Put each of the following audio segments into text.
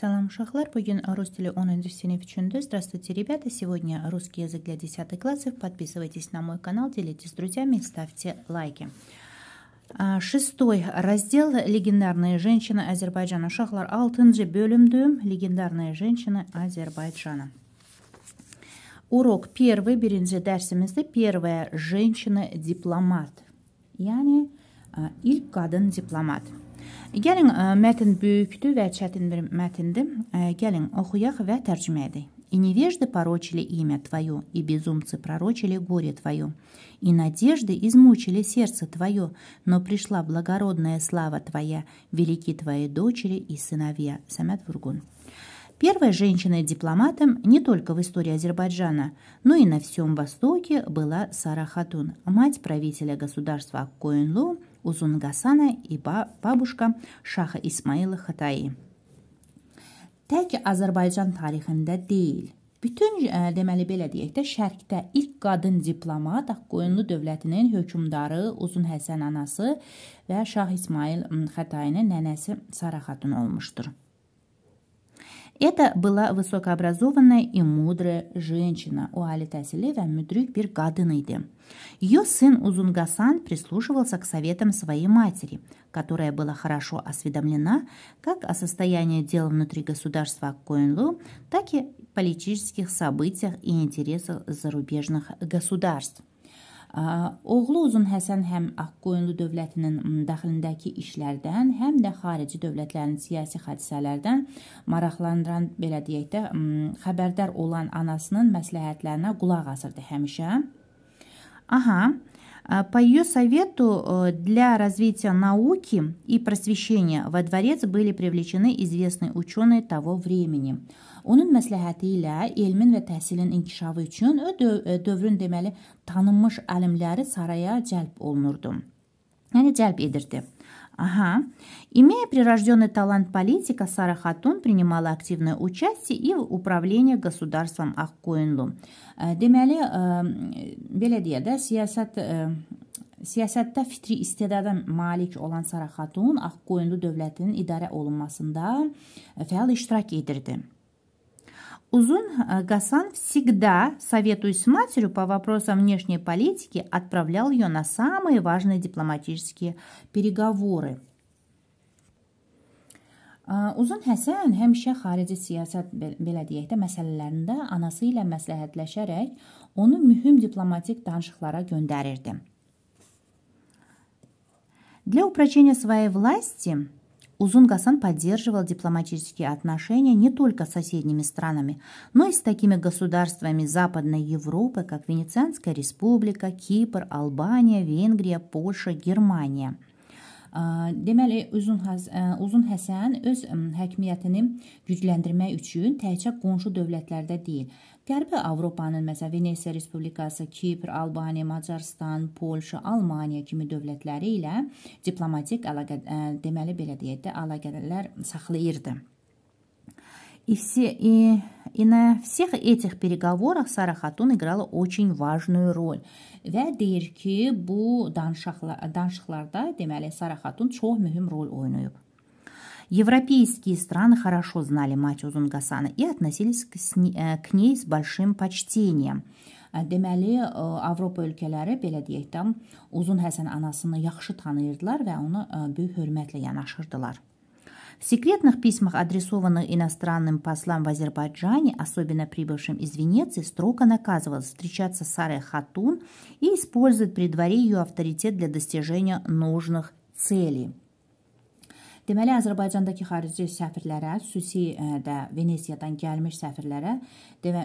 Салам ушахлар, бugün рус дили 10 синиф üçündü. Здравствуйте, ребята. Сегодня русский язык для 10 классов. Подписывайтесь на мой канал, делитесь с друзьями, ставьте лайки. А, шестой раздел «Легендарные женщины Азербайджана». Ушахлар, алтынчы бөлімді «Легендарные женщины Азербайджана». Урок первый, birinci dersimizde первая женщина-дипломат. Yani ilk kadın diplomat. Gəlin ə, mətn böyükdür və çətin bir mətndir. Ə, gəlin oxuyaq və tərcümə edək. И невежды порочили имя Твое, и безумцы пророчили горе Твое, и надежды измучили сердце Твое, но пришла благородная слава Твоя, велики Твои дочери и сыновья. Самят Вургун. Первой женщиной-дипломатом не только в истории Азербайджана, но и на всем Востоке была Сара Хатун, мать правителя государства Коинлу Uzun Gasana и бабушка Şaha İsmail Xatayi. Tək Azərbaycan tarixində deyil, bütün ə, deməli belə deyək də, şərqdə ilk qadın diplomat Ağqoyunlu dövlətinin hökmdarı Uzun Həsən anası və Şah İsmail Xatayinin nənəsi Sara xatun olmuşdur. Это была высокообразованная и мудрая женщина, у али тәсілі və müdrik bir qadın idi. Ее сын Узунгасан прислушивался к советам своей матери, которая была хорошо осведомлена как о состоянии дел внутри государства Коинлу, так и политических событиях и интересах зарубежных государств. Oğlu Uzun Həsən həm Ağqoyunlu dövlətinin daxilindəki işlərdən, həm də xarici dövlətlərin siyasi hadisələrdən maraqlandıran, belə deyək də, xəbərdar olan anasının məsləhətlərinə qulaq asırdı həmişə. Aha, по ее совету для развития науки и просвещения во дворец были привлечены известные ученые того времени – Onun məsləhəti ilə elmin və təhsilin inkişafı üçün o dövrün deməli tanınmış alimləri saraya cəlb olunurdu. Yəni cəlb edirdi. Ага. Имея прирожденный талант политика, Сара Хатун принимала активное участие и в управлении государством Аққойынлу. Deməli, belə deyə də, siyasət Siyasətdə fitri istedada malik olan Sara Xatun Ağqoyunlu dövlətinin idarə olunmasında fəal iştirak edirdi. Узун э, Гасан всегда, советуясь с матерью по вопросам внешней политики, отправлял ее на самые важные дипломатические переговоры. Uzun Həsən həmişə xarici siyasət belə deyək də məsələlərində anası ilə məsləhətləşərək onu mühüm diplomatik danışıqlara göndərirdi. Для упрочения своей власти Узун Гасан поддерживал дипломатические отношения не только с соседними странами, но и с такими государствами Западной Европы, как Венецианская республика, Кипр, Албания, Венгрия, Польша, Германия – Deməli, Uzun, Uzun Həsən öz hakimiyyətini gücləndirmək üçün təkcə qonşu dövlətlərdə deyil, Qərbi Avropanın məsələn Venesiya Respublikası, Kipr, Albaniya, Macarıstan, Polşa, Almaniya kimi dövlətləri ilə diplomatik əlaqə deməli belə deyək də əlaqələr saxlayırdı. И, все, и, и на всех этих переговорах Сара Хатун играла очень важную роль. Və deyir ki, bu danışıqlar, danışıqlarda deməli Sara Xatun çox mühüm rol oynayıb. Европейские страны хорошо знали мать Узун Гасана и относились к, э, к ней с большим почтением. Deməli, Avropa ölkələri belə deyək də, Uzun Həsən anasını yaxşı tanıyırdılar və ona böyük hörmətlə yanaşırdılar. В секретных письмах, адресованных иностранным послам в Азербайджане, особенно прибывшим из Венеции, строго наказывалось встречаться с Сарой Хатун и использовать при дворе ее авторитет для достижения нужных целей. Deməli, Azərbaycandakı xarici səfirlərə, xüsusi də Venesiyadan gəlmiş səfirlərə demə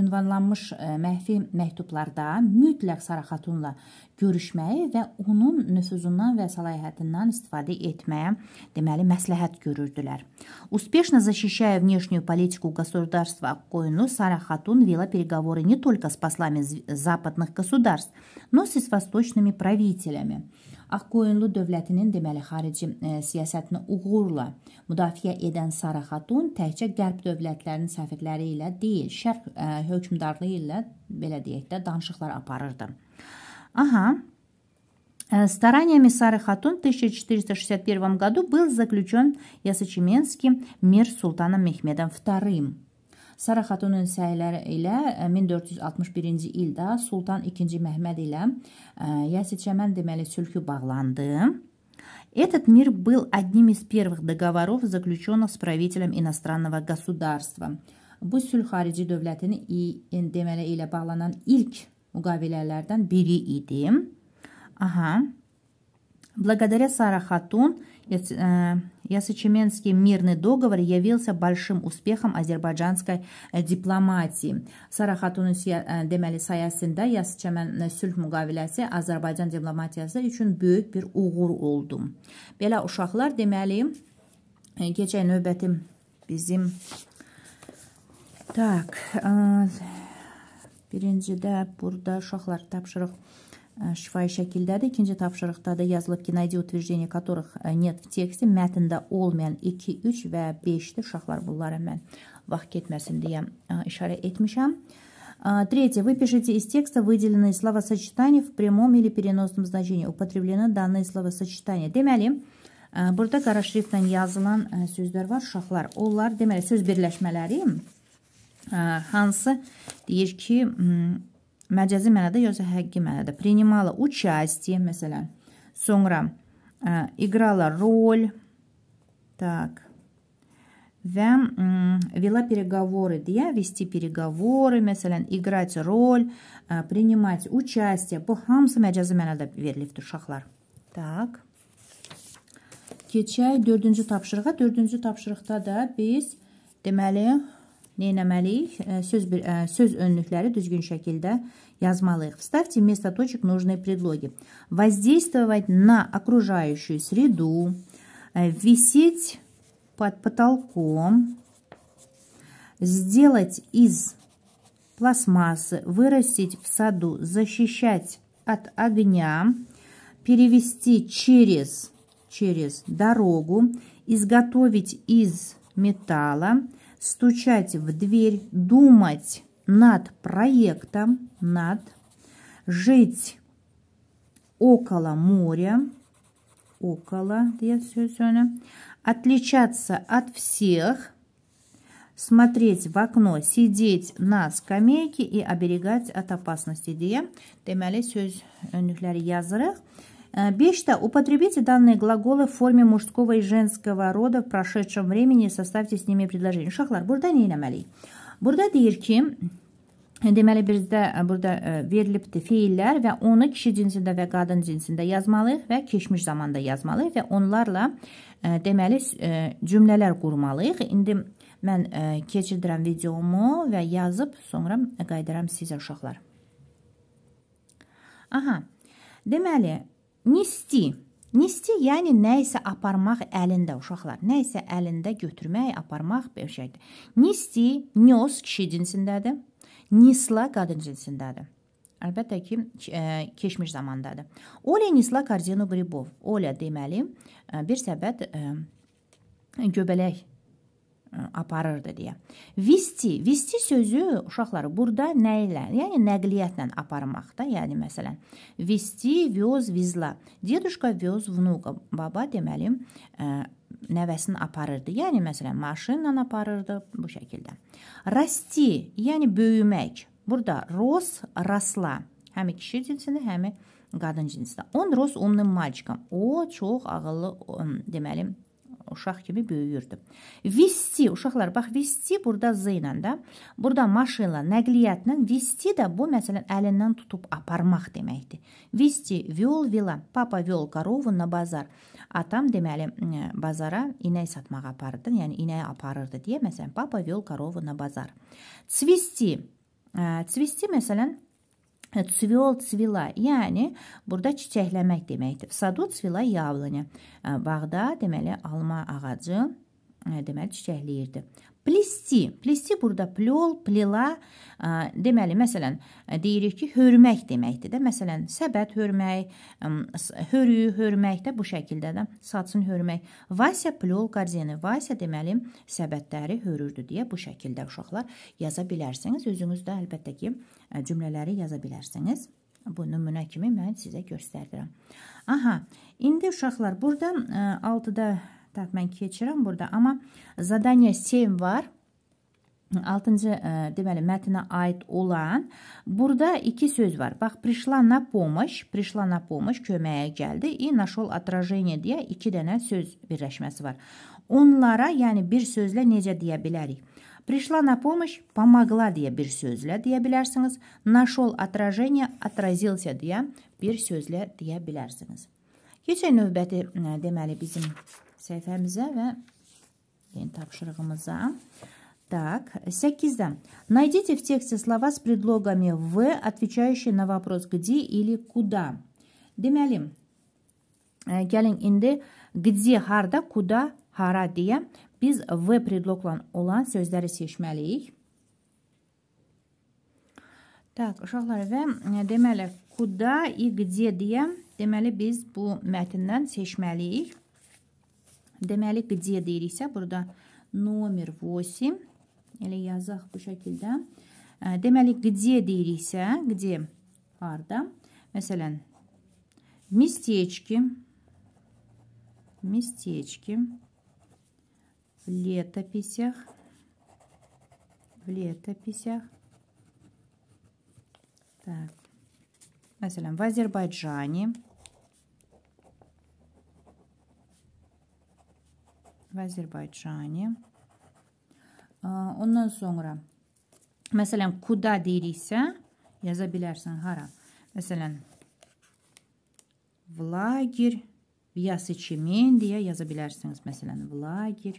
ünvanlanmış məxfi məktublarda mütləq Sara Xatunla görüşməyi və onun nüfuzundan və səlahiyyətindən istifadə etməyə deməli məsləhət görürdülər. Успешно защищая внешнюю политику государства Коину, Сара Хатун вела переговоры не только с послами западных государств, но и с восточными правителями. Ağqoyunlu dövlətinin deməli xarici e, siyasətini uğurla müdafiə edən Sara Xatun təkcə qərb dövlətlərinin səfirləri ilə deyil, şərq e, hökmdarlığı ilə belə deyək də danışıqlar aparırdı. Aha, Стараниями Сары Хатун в 1461 году был заключен Ясычеменский мир с султаном Мехмедом II. Sara xatunun səyləri ilə 1461-ci ildə Sultan II Məhməd ilə Ясичамən deməli sülhü bağlandı. Этот мир был одним из первых договоров, заключенных с правителем иностранного государства. Bu sülh xarici dövlətin deməli ilə bağlanan ilk müqavilələrdən biri idi. Aha. Благодаря Сара Хатун Ясычеменский мирный договор явился большим успехом азербайджанской диplomatiyi. Sara Xatunun deməli sayəsində Yasıçəmən sülh müqaviləsi Azərbaycan diplomatiyası üçün böyük bir uğur oldu. Belə uşaqlar deməli keçək növbəti bizim Tak, birincidə burada uşaqlar tapşırıq şifahi şəkildədir. İkinci tapşırıqda da yazılıb ki, найди утверждение которых нет в тексте. Mətndə olmayan 2, 3 və 5-dir. Uşaqlar bunlara mən vaxt getməsin deyə işarə etmişəm. Третье. Выпишите из текста выделенные словосочетания в прямом или переносном значении. Употреблены данные словосочетания. Deməli, burada qara şriftlə yazılan sözlər var, uşaqlar. Onlar deməli söz birləşmələri hansı deyir ki, Məcazi mənada yoxsa həqiqi mənada. Принимала участие, məsələn. Sonra ə, играла роль. Так. Və ə, вела переговоры deyə вести переговоры, məsələn, играть роль, ə, принимать участие. Bu hamısı məcazi mənada verilibdir uşaqlar. Tak. Keçək dördüncü tapşırığa. Dördüncü tapşırıqda da biz deməli neynəməliyik? Söz, bir, söz önlükləri düzgün şəkildə yazmalıyıq. Вставьте вместо точек нужные предлоги. Воздействовать на окружающую среду, висеть под потолком, сделать из пластмассы, вырастить в саду, защищать от огня, перевести через, через дорогу, изготовить из металла, стучать в дверь, думать над проектом, над, жить около моря, около, отличаться от всех, смотреть в окно, сидеть на скамейке и оберегать от опасности deyə deməli söz önlükləri yazırıq. Бешта, употребите данные глаголы в форме мужского и женского рода в прошедшем времени и составьте с ними предложение. Uşaqlar, burada nə eləməliyik? Burada deyir ki, deməli bizdə burada verilibdir feillər və onu kişi cinsində və qadın cinsində yazmalıyıq və keçmiş zamanda yazmalıyıq və onlarla deməli cümlələr qurmalıyıq. İndi mən keçirdirəm videomu və yazıb sonra qaydaram sizə uşaqlar. Aha. Deməli, Nesti. Nesti yəni nə isə aparmaq əlində uşaqlar, nə isə əlində götürmək, aparmaq bir şeydir. Nesti nios kişi cinsindədir. Nisla qadın cinsindədir. Əlbəttə ki, keçmiş zamandadır. Olya Nisla Kardino Qribov. Olya deməli bir səbət göbələk aparırdı deyə. Visti, visti sözü uşaqları burada nə ilə? Yəni nəqliyyatla aparmaqda. Yəni məsələn, visti, vyoz, vizla. Deduşka vyoz vnuka. Baba deməli ə, nəvəsini aparırdı. Yəni məsələn, maşınla aparırdı bu şəkildə. Rasti, yəni böyümək. Burada ros, rasla. Həm kişi cinsində, həm qadın cinsində. On ros umным мальчиком. O çox ağıllı deməli uşaq kimi böyüyürdü. Visti, uşaqlar, bax visti burada z ilə də, burada maşınla, nəqliyyatla, visti də bu məsələn əlindən tutub aparmaq deməkdir. Visti, viol, vila, papa viol qorovu na bazar. Atam deməli bazara inəy satmağa apardı, yəni inəyi aparırdı deyə məsələn papa viol qorovu na bazar. Cvisti, cvisti məsələn Cvil cvila, yəni burada çiçəkləmək deməkdir. Sadu cvila yavlını. Bağda deməli alma ağacı deməli çiçəkləyirdi. Plesti, plesti burada plol, plela, deməli, məsələn, deyirik ki, hörmək deməkdir də. Məsələn, səbət hörmək, hörüyü hörmək də bu şəkildə də saçın hörmək. Vasya plol qarzeni, Vasya deməli, səbətləri hörürdü deyə bu şəkildə uşaqlar yaza bilərsiniz. Özünüz də əlbəttə ki, cümlələri yaza bilərsiniz. Bu nümunə kimi mən sizə göstərirəm. Aha, indi uşaqlar burada 6-da tak mən keçirəm burada, amma zadaniya 7 var. 6-cı deməli mətnə aid olan burada iki söz var. Bax, пришла на помощь, пришла на помощь köməyə gəldi. И нашел отражение deyə iki dənə söz birləşməsi var. Onlara, yəni bir sözlə necə deyə bilərik? Пришла на помощь, помогла deyə bir sözlə deyə bilərsiniz. Нашел отражение, отразился deyə bir sözlə deyə bilərsiniz. Keçək növbəti deməli bizim səhifəmizə və yeni tapşırığımıza. Так, 8-də. Найдите в тексте слова с предлогами «в», отвечающие на вопрос «где» или «куда». Deməli, gəlin indi «где», harda, «куда», hara deyə biz V predlogla olan sözləri seçməliyik. Так, uşaqlar və e, deməli, kuda i где deyə deməli biz bu mətndən seçməliyik. Deməli, где deyiriksə, burada номер 8 elə yazaq bu şəkildə. E, deməli, где deyiriksə, где harda? Məsələn, местечки, местечки, в летописях, в летописях. Так. Mesela в Азербайджане. və Azərbaycani. Ondan sonra, məsələn, kuda deyiriksə, yaza bilərsən hara. Məsələn, vlagir Vyasiçimin deyə yaza bilərsiniz. Məsələn, vlagir.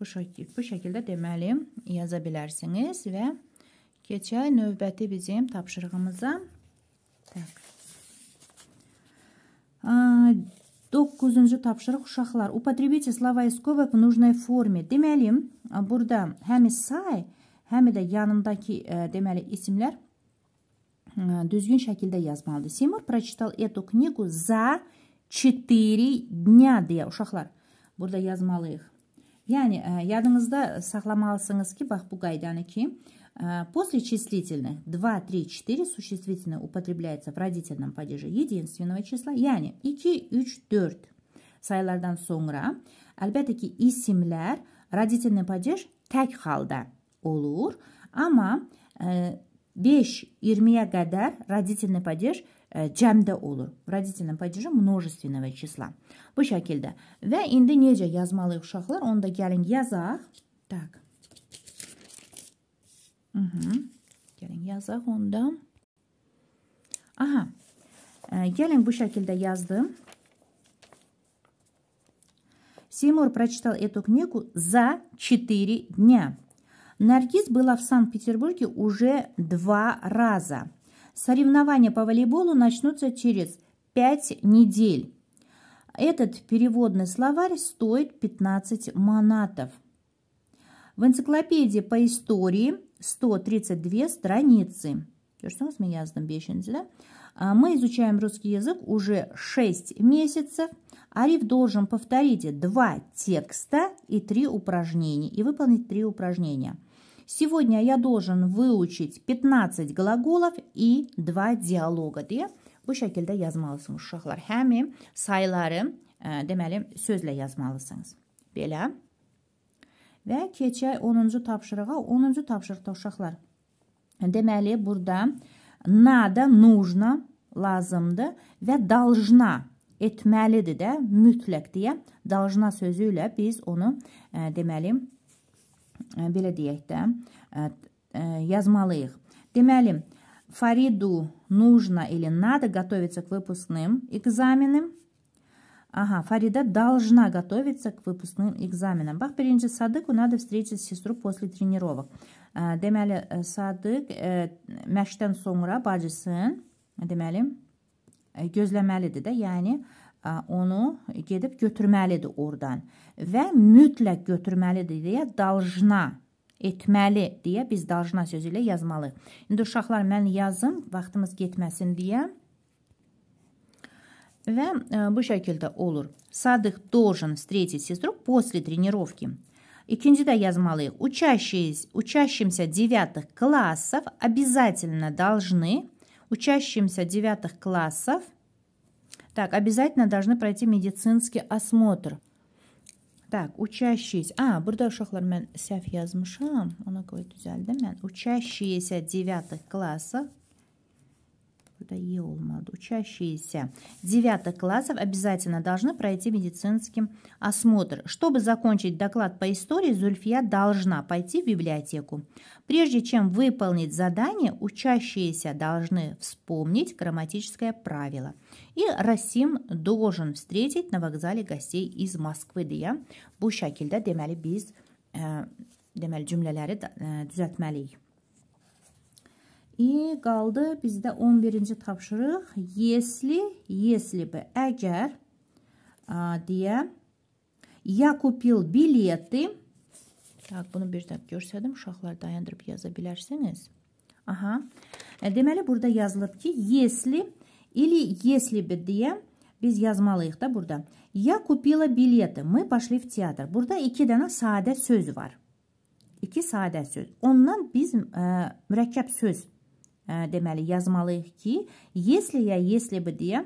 Bu, şəkil, bu şəkildə deməli yaza bilərsiniz və Keçək növbəti bizim tapşırığımıza. Təqdir. 9-cu tapşırıq uşaqlar. Употребите слова и скобок в нужной форме. Deməli, burada həm say, həm də yanındakı deməli isimlər düzgün şəkildə yazmalıdır. Simur прочитал эту книгу за 4 дня deyə uşaqlar. Burada yazmalıyıq. Yani e, yadınızda saxlamalısınız ki, bax bu qaydanı ki, e, после числительных 2, 3, 4 существительное употребляется в родительном падеже единственного числа. Yani 2, 3, 4 sayılardan sonra əlbəttə ki, isimlər родительный падеж tək halda olur. Amma 5-20-yə e, qədər родительный падеж cəmdə olur. Родительным падежи множественного числа. Bu şəkildə. Və indi necə yazmalıyıq uşaqlar? Onu da gəlin yazaq. Tak. -hı. Gəlin yazaq onda. Aha. Gəlin bu şəkildə yazdım. Симур прочитал эту книгу за 4 дня. Наргиз была в Санкт-Петербурге уже два раза. Соревнования по волейболу начнутся через 5 недель. Этот переводный словарь стоит 15 манатов. В энциклопедии по истории 132 страницы. Мы изучаем русский язык уже 6 месяцев. Ариф должен повторить два текста и три упражнения и выполнить три упражнения – Сегодня я должен выучить 15 глаголов и 2 диалога deyə bu şəkildə yazmalısınız uşaqlar. Ə, e, deməli sözlə yazmalısınız. Belə. Və keçək 10-cu tapşırığa. 10-cu tapşırıqda uşaqlar. Deməli burada nada нужно lazımdır və должна etməlidir də mütləq deyə должна sözü ilə biz onu ə, e, deməli belə deyək də, yazmalıyıq. Deməli, Фариду нужно или надо готовиться к выпускным экзаменам. Ага, Фарида должна готовиться к выпускным экзаменам. Bax, birinci Sadıqu надо встретить сестру после тренировок. Deməli, Sadıq məşqdən sonra bacısını, deməli, gözləməlidir də, yəni onu gedib götürməlidir oradan və mütləq götürməlidir deyə dalжна etməli deyə biz dalжна sözü ilə yazmalıyıq. İndi uşaqlar mən yazım vaxtımız getməsin deyə Və bu şəkildə olur. Садых должен встретить сестру после тренировки. İkinci də yazmalıyıq. Учащиеся, учащимся девятых классов обязательно должны, учащимся девятых классов, так, обязательно должны пройти медицинский осмотр. Так, учащиеся. А, burada uşaqlar mən səhv yazmışam. Ona qoy düzəldim mən. Учащиеся девятых классов Е olmadı. Учащиеся девятых классов обязательно должны пройти медицинский осмотр. Чтобы закончить доклад по истории, Зульфия должна пойти в библиотеку. Прежде чем выполнить задание, учащиеся должны вспомнить грамматическое правило. И Расим должен встретить на вокзале гостей из Москвы deyə bu şəkildə deməli biz deməli cümlələri. И qaldı bizdə 11-ci tapşırıq. Если, если бы, əgər deyə ya kupil bileti Так, bunu bir də görsədim, uşaqlar dayandırıb yaza bilərsiniz. Aha. Deməli burada yazılıb ki, если или если бы deyə biz yazmalıyıq da burada. Ya kupila bileti. Мы пошли в театр. Burada iki dənə sadə söz var. İki sadə söz. Ondan biz ə, mürəkkəb söz deməli yazmalıyıq ki, если ya если бы deyə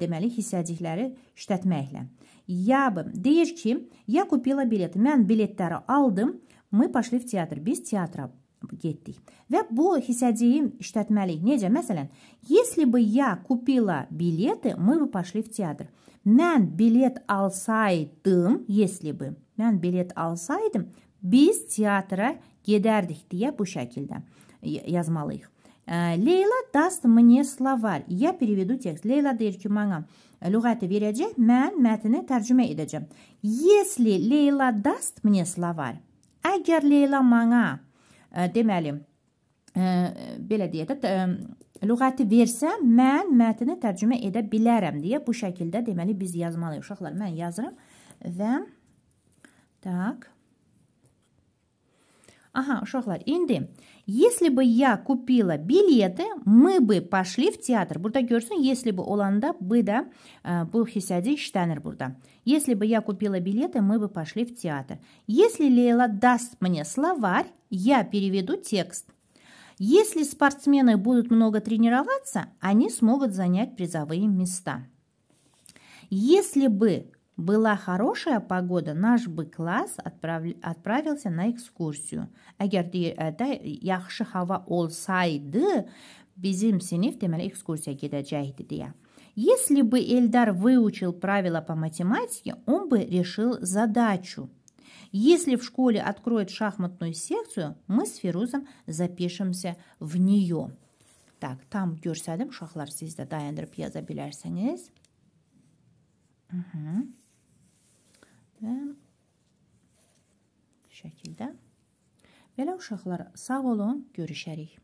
deməli hissəcikləri işlətməklə. Я бы deyir ki, я купила bilet. Mən biletləri aldım. Мы пошли в театр. Biz teatra getdik. Və bu hissəciyi işlətməliyik. Necə? Məsələn, если бы я купила билеты, мы бы пошли в театр. Mən bilet alsaydım, если бы mən bilet alsaydım, biz teatra gedərdik deyə bu şəkildə yazmalıyıq. Leyla даст мне словарь. Я переведу текст. Leyla deyir ki, mənə lüğəti verəcək, mən mətni tərcümə edəcəm. Если Leyla даст мне словарь. Əgər Leyla mənə deməli belə deyə də lüğəti versə, mən mətni tərcümə edə bilərəm deyə bu şəkildə deməli biz yazmalıyıq. Uşaqlar, mən yazıram və tak Ага, uşaqlar, indi если бы я купила билеты, мы бы пошли в театр. Burada görsün, если бы olanda бы da bu hissəci işlənir burada. Если бы я купила билеты, мы бы пошли в театр. Если Лейла даст мне словарь, я переведу текст. Если спортсмены будут много тренироваться, они смогут занять призовые места. Если бы была хорошая погода, наш бы класс отправ... отправился на экскурсию. Əgər deyirdə yaxşı hava olsaydı, bizim sinif deməli ekskursiya gedəcəkdi deyə. Если бы Эльдар выучил правила по математике, он бы решил задачу. Если в школе откроют шахматную секцию, мы с Фирузом запишемся в нее. Так, tam görsədim, uşaqlar siz də dayandırıb yaza bilərsiniz. Hı -hı. Və şəkildə. Belə uşaqlar, sağ olun, görüşərik.